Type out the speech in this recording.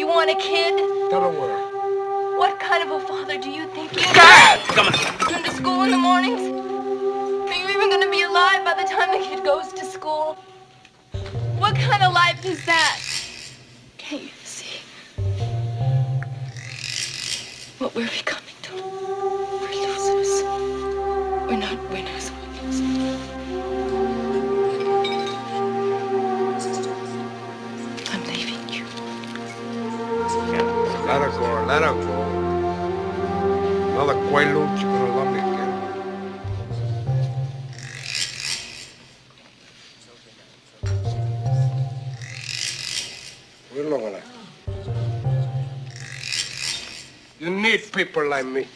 You want a kid? Tell her where. What kind of a father do you think you God! Come on. Going to school in the mornings? Are you even going to be alive by the time the kid goes to school? What kind of life is that? Can't you see what were we're becoming to? We're losers. We're not winners. Her go. Another quaalude, you're gonna love me again. Look at that. You need people like me.